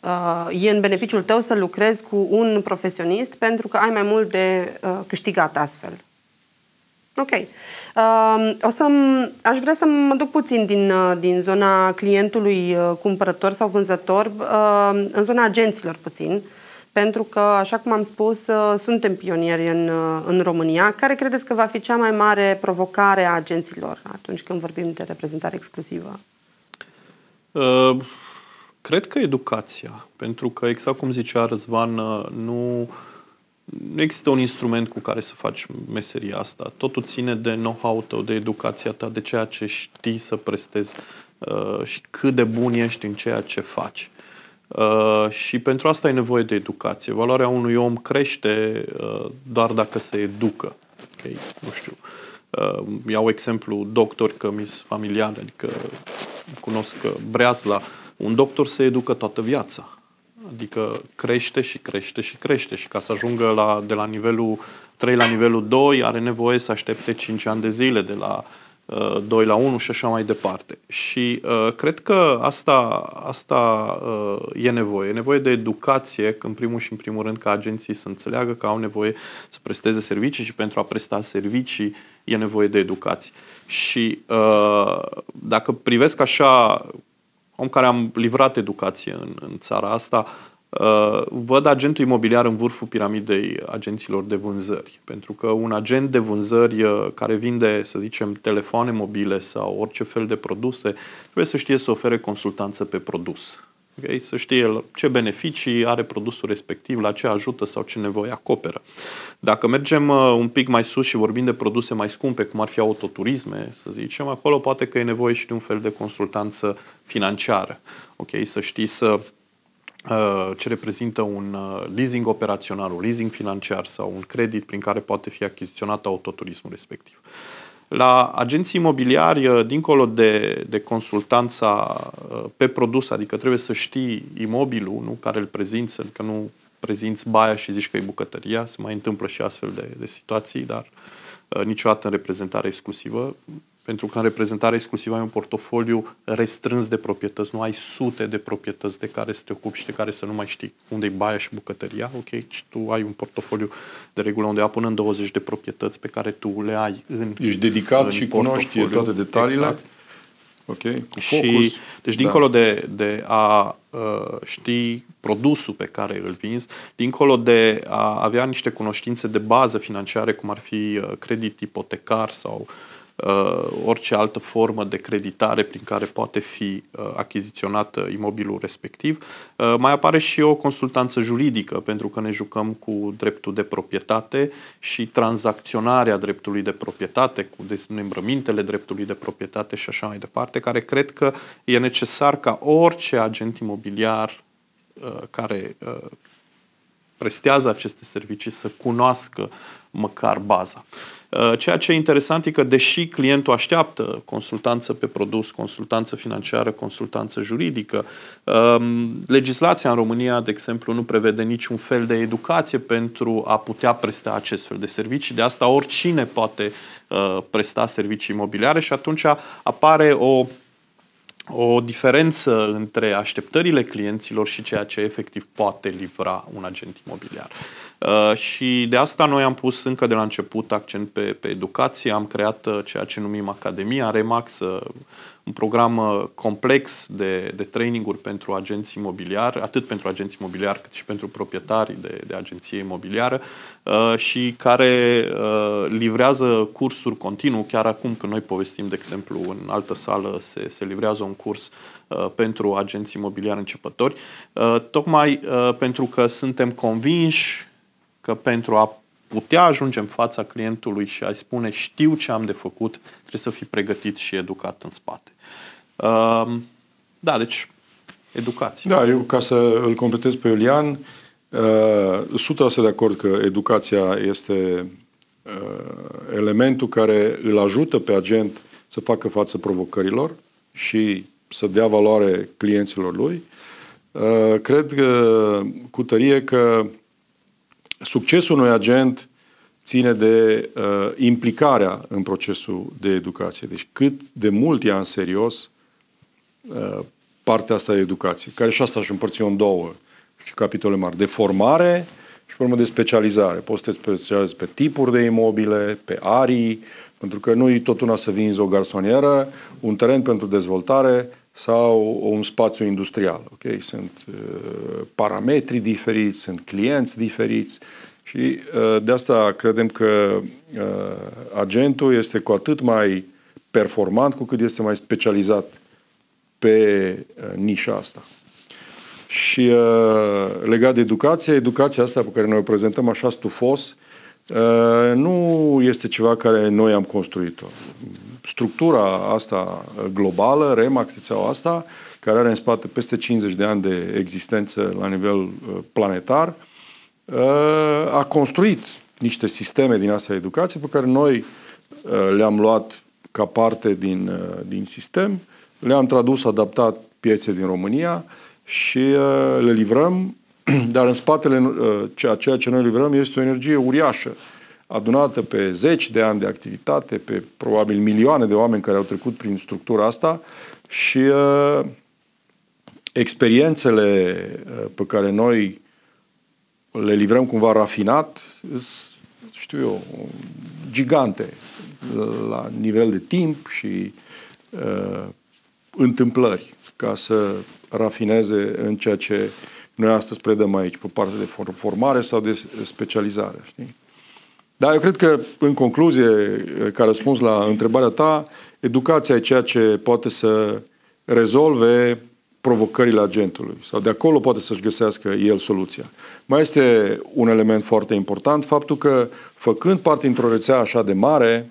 Uh, e în beneficiul tău să lucrezi cu un profesionist pentru că ai mai mult de uh, câștigat astfel. Ok. Uh, o să aș vrea să mă duc puțin din, uh, din zona clientului uh, cumpărător sau vânzător, uh, în zona agenților puțin. Uh, pentru că, așa cum am spus, uh, suntem pionieri în, uh, în România. Care credeți că va fi cea mai mare provocare a agenților atunci când vorbim de reprezentare exclusivă? Uh, cred că educația, pentru că, exact cum zicea Răzvan, uh, nu, nu există un instrument cu care să faci meseria asta. Totul ține de know-how tău, de educația ta, de ceea ce știi să prestezi uh, și cât de bun ești în ceea ce faci. Uh, și pentru asta ai nevoie de educație. Valoarea unui om crește uh, doar dacă se educă. Okay? Nu știu. Uh, iau exemplu doctori, că mi familiar, adică cunosc Breazla. Un doctor se educă toată viața. Adică crește și crește și crește și ca să ajungă la, de la nivelul 3 la nivelul 2 are nevoie să aștepte 5 ani de zile de la 2 la 1 și așa mai departe. Și uh, cred că asta, asta uh, e nevoie. E nevoie de educație, în primul și în primul rând ca agenții să înțeleagă că au nevoie să presteze servicii și pentru a presta servicii e nevoie de educație. Și uh, dacă privesc așa, om care am livrat educație în, în țara asta, Uh, văd agentul imobiliar în vârful piramidei agenților de vânzări. Pentru că un agent de vânzări uh, care vinde, să zicem, telefoane mobile sau orice fel de produse, trebuie să știe să ofere consultanță pe produs. Okay? Să știe ce beneficii are produsul respectiv, la ce ajută sau ce nevoie acoperă. Dacă mergem uh, un pic mai sus și vorbim de produse mai scumpe, cum ar fi autoturisme, să zicem, acolo poate că e nevoie și de un fel de consultanță financiară. Ok, să știi să Uh, ce reprezintă un uh, leasing operațional, un leasing financiar sau un credit prin care poate fi achiziționat autoturismul respectiv. La agenții imobiliari, uh, dincolo de, de consultanța pe produs, adică trebuie să știi imobilul nu, care îl prezinți, adică nu prezinți baia și zici că e bucătăria, se mai întâmplă și astfel de, de situații, dar uh, niciodată în reprezentare exclusivă pentru că în reprezentare exclusivă ai un portofoliu restrâns de proprietăți, nu ai sute de proprietăți de care să te ocupi și de care să nu mai știi unde e baia și bucătăria, ok? Și tu ai un portofoliu de regulă unde ai până în 20 de proprietăți pe care tu le ai în Ești dedicat în și cunoști toate detaliile. Exact. Ok, cu focus. Și, deci, da. dincolo de, de a uh, ști produsul pe care îl vinzi, dincolo de a avea niște cunoștințe de bază financiare, cum ar fi uh, credit ipotecar sau uh, uh, orice altă formă de creditare prin care poate fi uh, achiziționat imobilul respectiv. Uh, mai apare și o consultanță juridică, pentru că ne jucăm cu dreptul de proprietate și tranzacționarea dreptului de proprietate, cu dezmembrămintele dreptului de proprietate și așa mai departe, care cred că e necesar ca orice agent imobiliar uh, care uh, prestează aceste servicii să cunoască măcar baza. Uh, ceea ce e interesant e că, deși clientul așteaptă consultanță pe produs, consultanță financiară, consultanță juridică, um, legislația în România, de exemplu, nu prevede niciun fel de educație pentru a putea presta acest fel de servicii. De asta oricine poate uh, presta servicii imobiliare și atunci apare o o diferență între așteptările clienților și ceea ce efectiv poate livra un agent imobiliar. Uh, și de asta noi am pus încă de la început accent pe, pe educație, am creat uh, ceea ce numim Academia Remax, uh, un program complex de, de traininguri pentru agenți imobiliari, atât pentru agenți imobiliari cât și pentru proprietari de, de agenție imobiliară și care livrează cursuri continuu. Chiar acum când noi povestim, de exemplu, în altă sală se, se livrează un curs pentru agenți imobiliari începători, tocmai pentru că suntem convinși că pentru a putea ajunge în fața clientului și a-i spune știu ce am de făcut, trebuie să fii pregătit și educat în spate. Uh, da, deci educație. Da, eu ca să îl completez pe Iulian, uh, 100% de acord că educația este uh, elementul care îl ajută pe agent să facă față provocărilor și să dea valoare clienților lui. Uh, cred că, cu tărie că Succesul unui agent ține de uh, implicarea în procesul de educație. Deci cât de mult ia în serios uh, partea asta de educație, care și asta aș împărți în două și capitole mari. De formare și pe urmă de specializare. Poți să te specializezi pe tipuri de imobile, pe arii, pentru că nu e tot una să vinzi o garsonieră, un teren pentru dezvoltare sau un spațiu industrial. Okay? Sunt uh, parametri diferiți, sunt clienți diferiți și uh, de asta credem că uh, agentul este cu atât mai performant cu cât este mai specializat pe uh, nișa asta. Și uh, legat de educație, educația asta pe care noi o prezentăm așa stufos, uh, nu este ceva care noi am construit-o. Structura asta globală, Remax, rețeaua asta, care are în spate peste 50 de ani de existență la nivel uh, planetar, uh, a construit niște sisteme din asta de educație pe care noi uh, le-am luat ca parte din, din sistem, le-am tradus, adaptat piețe din România și le livrăm, dar în spatele ceea ce noi livrăm este o energie uriașă adunată pe zeci de ani de activitate, pe probabil milioane de oameni care au trecut prin structura asta și uh, experiențele uh, pe care noi le livrăm cumva rafinat, știu eu, gigante la nivel de timp și uh, întâmplări ca să rafineze în ceea ce noi astăzi predăm aici, pe partea de formare sau de specializare. Știi? Dar eu cred că, în concluzie, ca răspuns la întrebarea ta, educația e ceea ce poate să rezolve provocările agentului sau de acolo poate să-și găsească el soluția. Mai este un element foarte important, faptul că făcând parte într-o rețea așa de mare,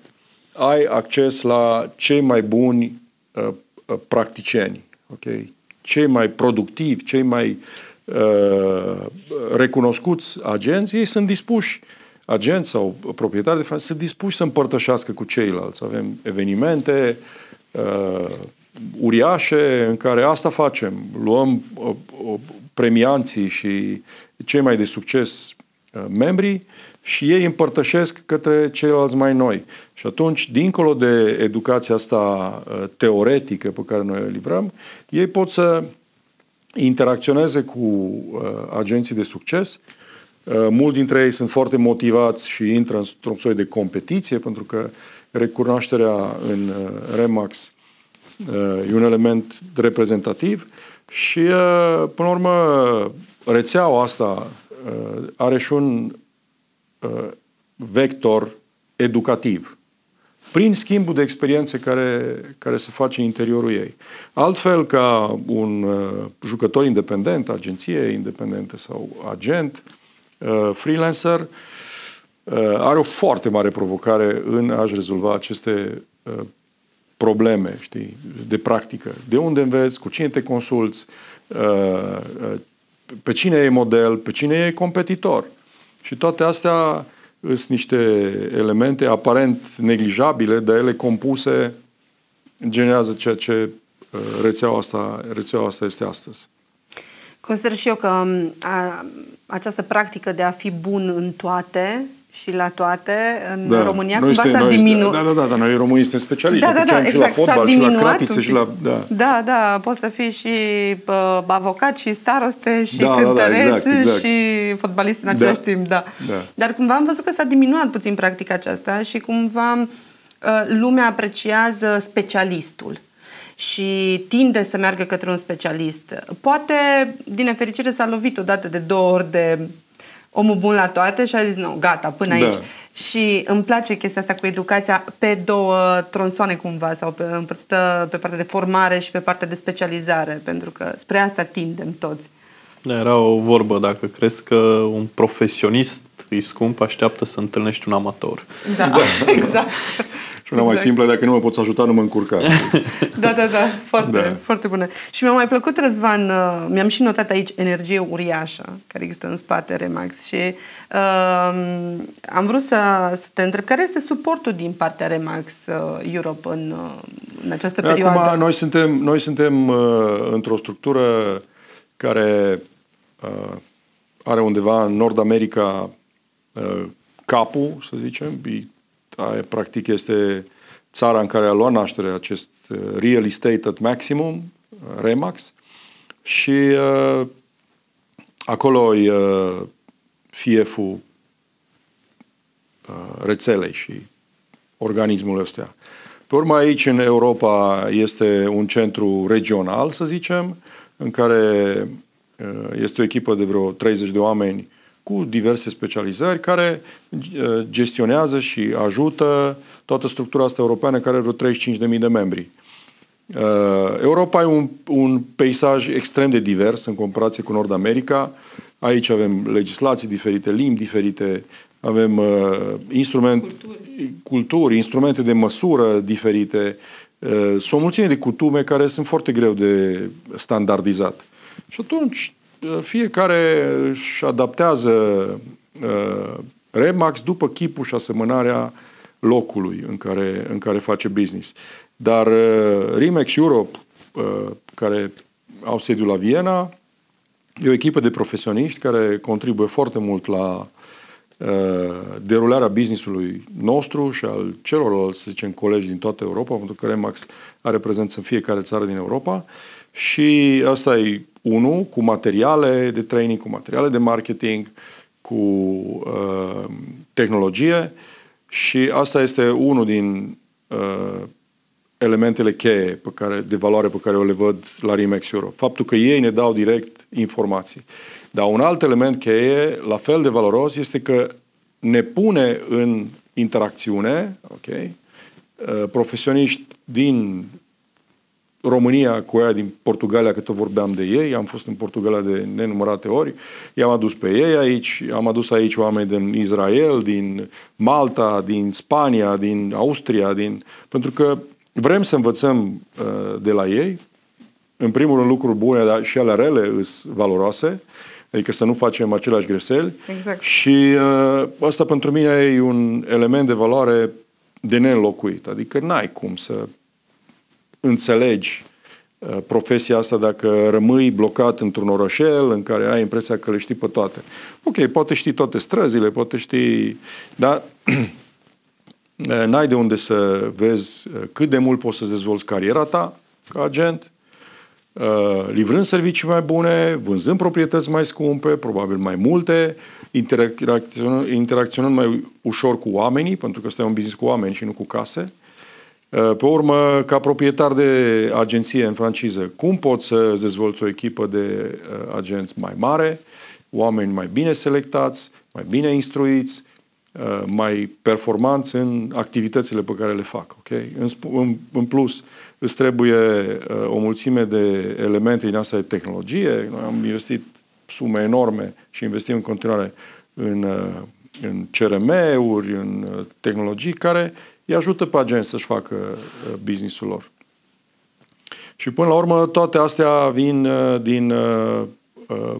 ai acces la cei mai buni uh, uh, practicieni, okay? cei mai productivi, cei mai uh, recunoscuți agenți, ei sunt dispuși, agenți sau proprietari de franșiză, sunt dispuși să împărtășească cu ceilalți. Avem evenimente uh, uriașe în care asta facem. Luăm uh, uh, premianții și cei mai de succes uh, membrii și ei împărtășesc către ceilalți mai noi. Și atunci, dincolo de educația asta uh, teoretică pe care noi o livrăm, ei pot să interacționeze cu uh, agenții de succes. Uh, mulți dintre ei sunt foarte motivați și intră într-un soi de competiție, pentru că recunoașterea în uh, Remax uh, e un element reprezentativ și, uh, până la urmă, rețeaua asta uh, are și un uh, vector educativ prin schimbul de experiențe care, care se face în interiorul ei. Altfel ca un uh, jucător independent, agenție independentă sau agent, uh, freelancer, uh, are o foarte mare provocare în a-și rezolva aceste uh, probleme, știi, de practică. De unde înveți, cu cine te consulți, uh, uh, pe cine e model, pe cine e competitor. Și toate astea sunt niște elemente aparent neglijabile, dar ele compuse generează ceea ce uh, rețeaua asta, rețeaua asta este astăzi. Consider și eu că um, a, această practică de a fi bun în toate și la toate în da. România noi cumva s-a diminuat. Da, da, da, da, noi românii suntem specialiști. Da, da, da, exact, și la fotbal, s-a diminuat. Și la cratițe, și la... Da. da, da, poți să fii și uh, avocat și staroste și da, cântăreț da, da, exact, exact. și fotbalist în da. același da. timp, da. da. Dar cumva am văzut că s-a diminuat puțin practica aceasta și cumva uh, lumea apreciază specialistul și tinde să meargă către un specialist. Poate, din nefericire, s-a lovit odată de două ori de omul bun la toate și a zis, nu, gata, până da. aici. Și îmi place chestia asta cu educația pe două tronsoane cumva, sau pe, împărțită pe partea de formare și pe partea de specializare, pentru că spre asta tindem toți. Da, era o vorbă, dacă crezi că un profesionist e scump, așteaptă să întâlnești un amator. Da, da. exact. Și una exact. mai simplă, dacă nu mă poți ajuta, nu mă încurca. da, da, da, foarte, da. foarte bună. Și mi-a mai plăcut, Răzvan, uh, mi-am și notat aici energie uriașă care există în spate Remax și uh, am vrut să, să te întreb, care este suportul din partea Remax uh, Europe în, uh, în această perioadă? Acum, noi suntem, noi suntem uh, într-o structură care uh, are undeva în Nord America uh, capul, să zicem, aia, practic este țara în care a luat naștere acest uh, real estate at maximum, uh, Remax, și uh, acolo e uh, fieful uh, rețelei și organismul ăsta. Pe urmă, aici, în Europa, este un centru regional, să zicem, în care uh, este o echipă de vreo 30 de oameni cu diverse specializări care uh, gestionează și ajută toată structura asta europeană care are vreo 35.000 de membri. Uh, Europa e un, un peisaj extrem de divers în comparație cu Nord America. Aici avem legislații diferite, limbi diferite, avem uh, instrument, culturi. culturi, instrumente de măsură diferite. Uh, sunt o mulțime de cutume care sunt foarte greu de standardizat. Și atunci fiecare își adaptează uh, Remax după chipul și asemănarea locului în care, în care face business. Dar uh, Remax Europe, uh, care au sediul la Viena, e o echipă de profesioniști care contribuie foarte mult la derularea businessului nostru și al celorlalți, să zicem, colegi din toată Europa, pentru că Remax are prezență în fiecare țară din Europa și asta e unul, cu materiale de training, cu materiale de marketing, cu uh, tehnologie și asta este unul din uh, elementele cheie pe care, de valoare pe care eu le văd la Remax Europe. Faptul că ei ne dau direct informații. Dar un alt element cheie, la fel de valoros, este că ne pune în interacțiune okay, uh, profesioniști din România cu aia din Portugalia, că tot vorbeam de ei, am fost în Portugalia de nenumărate ori, i-am adus pe ei aici, am adus aici oameni din Israel, din Malta, din Spania, din Austria, din... pentru că vrem să învățăm uh, de la ei, în primul rând lucruri bune, dar și ale rele sunt valoroase, adică să nu facem aceleași greșeli. Exact. Și uh, asta pentru mine e un element de valoare de neînlocuit. Adică n-ai cum să înțelegi uh, profesia asta dacă rămâi blocat într-un orășel în care ai impresia că le știi pe toate. Ok, poate știi toate străzile, poate știi... Dar n-ai de unde să vezi uh, cât de mult poți să dezvolți cariera ta ca agent, uh, livrând servicii mai bune, vânzând proprietăți mai scumpe, probabil mai multe, interacționând, interacționând mai ușor cu oamenii, pentru că ăsta e un business cu oameni și nu cu case, Uh, pe urmă, ca proprietar de agenție în franciză, cum poți să dezvolți o echipă de uh, agenți mai mare, oameni mai bine selectați, mai bine instruiți, uh, mai performanți în activitățile pe care le fac. Okay? În, în, în plus, îți trebuie o mulțime de elemente din asta de tehnologie. Noi am investit sume enorme și investim în continuare în, în CRM-uri, în tehnologii care îi ajută pe agenți să-și facă uh, businessul lor. Și până la urmă, toate astea vin uh, din uh, uh,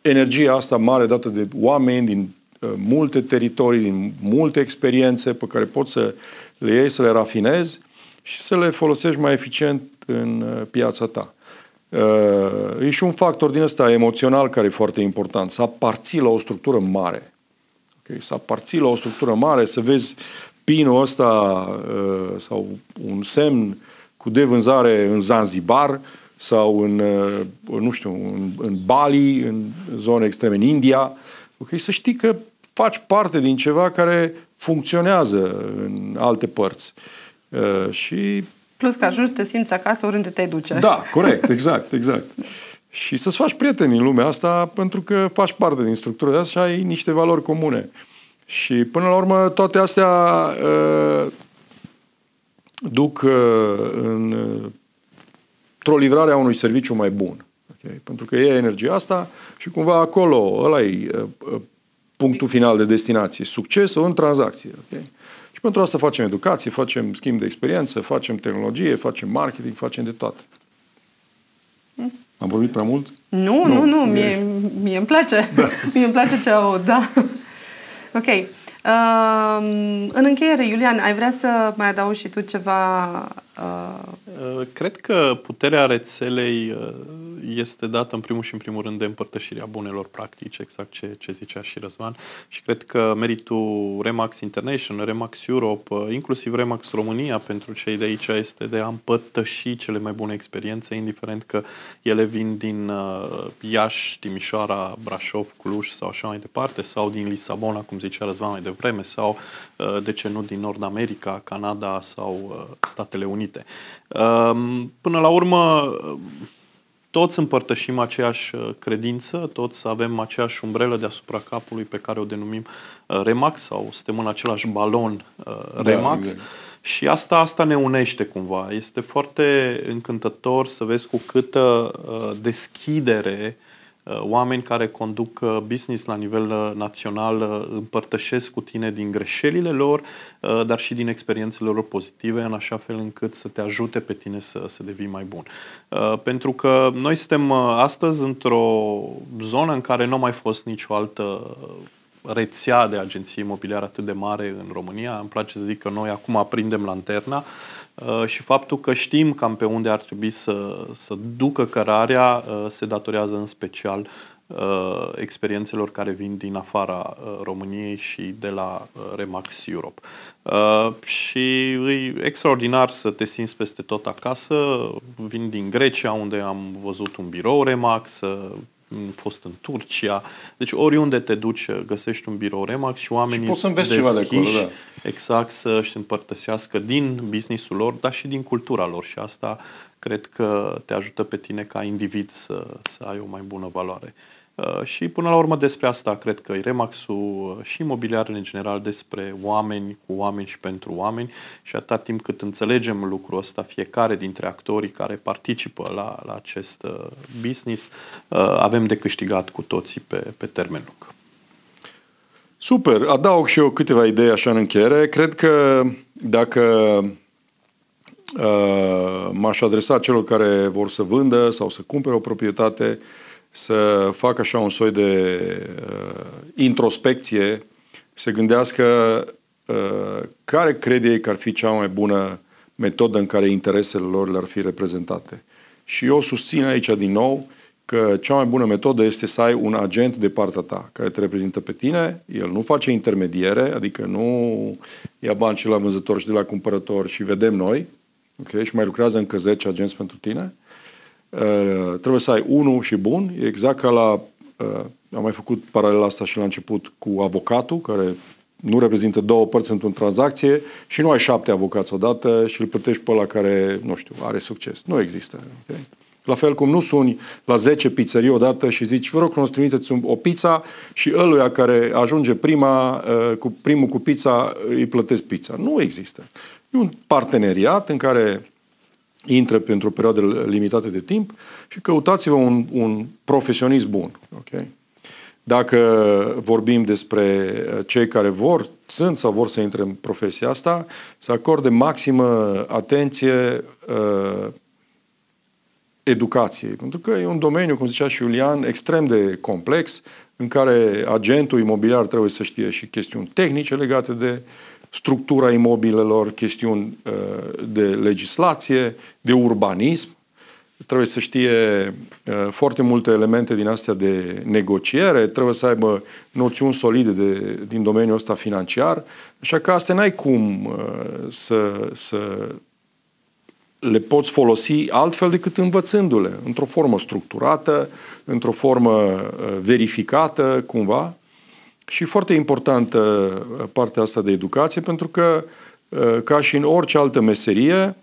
energia asta mare dată de oameni din uh, multe teritorii, din multe experiențe pe care poți să le iei, să le rafinezi și să le folosești mai eficient în uh, piața ta. Uh, e și un factor din ăsta emoțional care e foarte important, să aparții la o structură mare. Okay? Să aparții la o structură mare, să vezi pinul ăsta uh, sau un semn cu de vânzare în Zanzibar sau în, uh, nu știu, în, în Bali, în zone extreme, în India, okay? să știi că faci parte din ceva care funcționează în alte părți. Uh, și Plus că ajungi să te simți acasă oriunde te duce. Da, corect, exact, exact. și să-ți faci prieteni în lumea asta pentru că faci parte din structura de asta și ai niște valori comune. Uh, și până la urmă toate astea uh, duc uh, în, uh, într-o livrare a unui serviciu mai bun. Okay? Pentru că e energia asta și cumva acolo, ăla e uh, uh, punctul final de destinație, succesul în tranzacție. Okay? Și pentru asta facem educație, facem schimb de experiență, facem tehnologie, facem marketing, facem de toate. Am vorbit prea mult? Nu, nu, nu, nu. Mie, mie îmi place. Da. mie îmi place ce aud, da. Ok. Uh, în încheiere, Iulian, ai vrea să mai adaugi și tu ceva? Uh... uh cred că puterea rețelei uh, este dată în primul și în primul rând de împărtășirea bunelor practici, exact ce, ce zicea și Răzvan. Și cred că meritul Remax International, Remax Europe, uh, inclusiv Remax România pentru cei de aici este de a împărtăși cele mai bune experiențe, indiferent că ele vin din uh, Iași, Timișoara, Brașov, Cluj sau așa mai departe, sau din Lisabona, cum zicea Răzvan mai devreme, sau uh, de ce nu din Nord America, Canada sau Statele Unite. Um, până la urmă, toți împărtășim aceeași uh, credință, toți avem aceeași umbrelă deasupra capului pe care o denumim uh, Remax sau suntem în același balon uh, da, Remax. Da, exact. Și asta, asta ne unește cumva. Este foarte încântător să vezi cu câtă deschidere Uh, oameni care conduc uh, business la nivel uh, național împărtășesc cu tine din greșelile lor, dar și din experiențele lor pozitive, în așa fel încât să te ajute pe tine să, să devii mai bun. Pentru că noi suntem astăzi într-o zonă în care nu a mai fost nicio altă rețea de agenții imobiliare atât de mare în România. Îmi place să zic că noi acum aprindem lanterna Uh, și faptul că știm cam pe unde ar trebui să, să ducă cărarea uh, se datorează în special uh, experiențelor care vin din afara uh, României și de la uh, Remax Europe. Uh, și e extraordinar să te simți peste tot acasă. Vin din Grecia, unde am văzut un birou Remax, am fost în Turcia. Deci oriunde te duci, găsești un birou Remax și oamenii și poți să înveți ceva de acolo, da. exact să-și împărtășească din businessul lor, dar și din cultura lor și asta cred că te ajută pe tine ca individ să, să ai o mai bună valoare. Uh, și până la urmă despre asta cred că e Remaxul uh, și imobiliarul în general despre oameni cu oameni și pentru oameni și atât timp cât înțelegem lucrul ăsta, fiecare dintre actorii care participă la, la acest uh, business, avem de câștigat cu toții pe, pe termen lung. Super. Adaug și eu câteva idei așa în încheiere. Cred că dacă uh, m-aș adresa celor care vor să vândă sau să cumpere o proprietate, să facă așa un soi de uh, introspecție, să gândească uh, care cred ei că ar fi cea mai bună metodă în care interesele lor le-ar fi reprezentate. Și eu susțin aici din nou că cea mai bună metodă este să ai un agent de partea ta care te reprezintă pe tine, el nu face intermediere, adică nu ia bani și la vânzător și de la cumpărător și vedem noi, okay? și mai lucrează încă 10 agenți pentru tine, Uh, trebuie să ai unul și bun, e exact ca la, uh, am mai făcut paralela asta și la început cu avocatul, care nu reprezintă două părți într-o tranzacție și nu ai șapte avocați odată și îl plătești pe ăla care, nu știu, are succes. Nu există. Okay? La fel cum nu suni la 10 pizzerii odată și zici, vă rog să trimiteți o pizza și ăluia care ajunge prima, uh, cu primul cu pizza, îi plătesc pizza. Nu există. E un parteneriat în care intră pentru o perioadă limitată de timp și căutați-vă un, un profesionist bun. Okay? Dacă vorbim despre uh, cei care vor, sunt sau vor să intre în profesia asta, să acorde maximă atenție uh, educației. Pentru că e un domeniu, cum zicea și Iulian, extrem de complex, în care agentul imobiliar trebuie să știe și chestiuni tehnice legate de uh, structura imobilelor, chestiuni uh, de legislație, de urbanism. Trebuie să știe uh, foarte multe elemente din astea de negociere, trebuie să aibă noțiuni solide de, din domeniul ăsta financiar, așa că astea n-ai cum uh, să, să le poți folosi altfel decât învățându-le, într-o formă structurată, într-o formă verificată, cumva, și foarte importantă uh, partea asta de educație, pentru că, uh, ca și în orice altă meserie,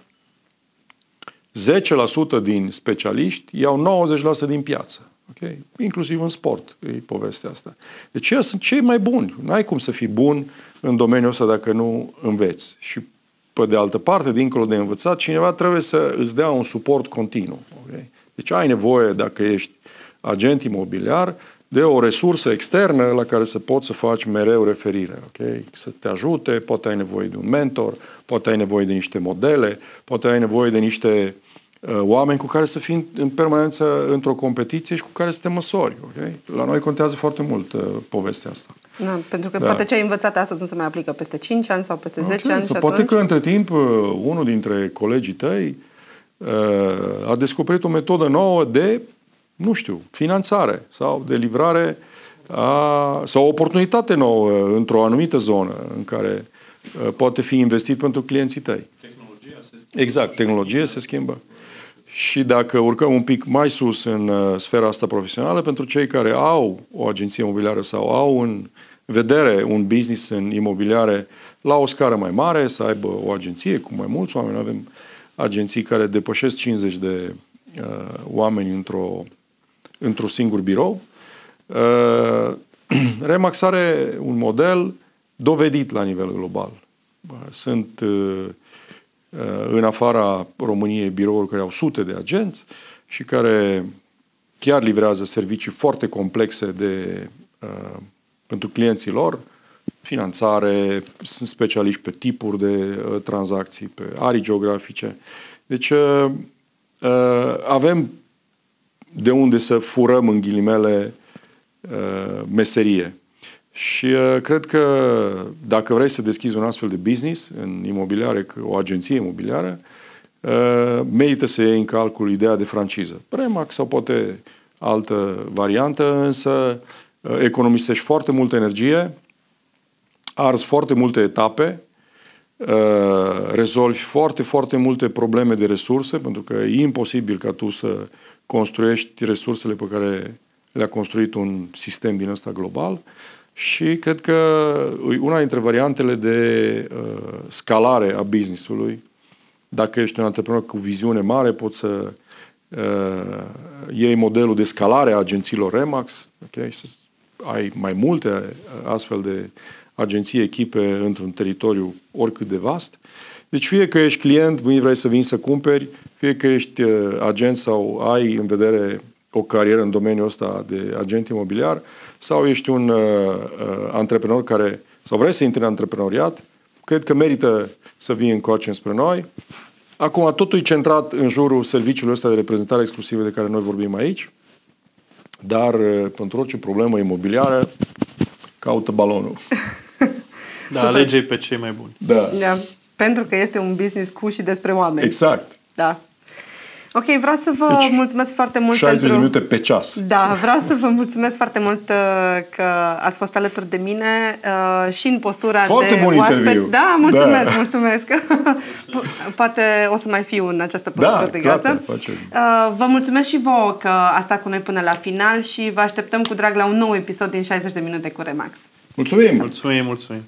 10% din specialiști iau 90% din piață. Okay? Inclusiv în sport, e povestea asta. Deci ei sunt cei mai buni. N-ai cum să fii bun în domeniul ăsta dacă nu înveți. Și pe de altă parte, dincolo de învățat, cineva trebuie să îți dea un suport continuu. Okay? Deci ai nevoie, dacă ești agent imobiliar, de o resursă externă la care să poți să faci mereu referire, okay? să te ajute, poate ai nevoie de un mentor, poate ai nevoie de niște modele, poate ai nevoie de niște uh, oameni cu care să fii în permanență într-o competiție și cu care să te măsori. Okay? La noi contează foarte mult uh, povestea asta. Da, pentru că da. poate ce ai învățat astăzi nu se mai aplică peste 5 ani sau peste 10 okay, ani. Sau poate atunci... că între timp uh, unul dintre colegii tăi uh, a descoperit o metodă nouă de nu știu, finanțare sau de livrare a, sau o oportunitate nouă într-o anumită zonă în care a, uh, poate fi investit pentru clienții tăi. Tehnologia se schimbă. Exact, tehnologia se schimbă. Și dacă urcăm un pic mai sus în uh, sfera asta profesională, pentru cei care au o agenție imobiliară sau au în vedere un business în imobiliare la o scară mai mare, să aibă o agenție cu mai mulți oameni. Avem agenții care depășesc 50 de uh, oameni într-o într-un singur birou. Uh, Remax are un model dovedit la nivel global. Sunt uh, uh, în afara României birouri care au sute de agenți și care chiar livrează servicii foarte complexe de, pentru clienții lor, finanțare, sunt specialiști pe tipuri de tranzacții, pe arii geografice. Deci avem de unde să furăm în ghilimele uh, meserie. Și uh, cred că dacă vrei să deschizi un astfel de business în imobiliare, o agenție imobiliară, uh, merită să iei în calcul ideea de franciză. Remax sau poate altă variantă, însă uh, economisești foarte multă energie, arzi foarte multe etape, uh, rezolvi foarte, foarte multe probleme de resurse, pentru că e imposibil ca tu să construiești resursele pe care le-a construit un sistem din ăsta global și cred că una dintre variantele de uh, scalare a businessului, dacă ești un antreprenor cu viziune mare, poți să uh, iei modelul de scalare a agențiilor Remax, okay? să ai mai multe astfel de agenții, echipe într-un teritoriu oricât de vast. Deci fie că ești client, vrei să vii să cumperi, fie că ești uh, agent sau ai în vedere o carieră în domeniul ăsta de agent imobiliar, sau ești un uh, uh, antreprenor care, sau vrei să intri în antreprenoriat, cred că merită să vii încoace spre noi. Acum, totul e centrat în jurul serviciului ăsta de reprezentare exclusivă de care noi vorbim aici, dar uh, pentru orice problemă imobiliară, caută balonul. Da, alege pe cei mai buni. Da. da. Pentru că este un business cu și despre oameni. Exact. Da. Ok, vreau să vă deci, mulțumesc foarte mult 60 pentru... minute pe ceas. Da, vreau să vă mulțumesc foarte mult uh, că ați fost alături de mine uh, și în postura foarte de bun oaspeți. Interviu. Da, mulțumesc, da. mulțumesc. Poate o să mai fiu în această postură da, de gazdă. Uh, vă mulțumesc și vouă că ați stat cu noi până la final și vă așteptăm cu drag la un nou episod din 60 de minute cu Remax. Mulțumim! Mulțumim, mulțumim!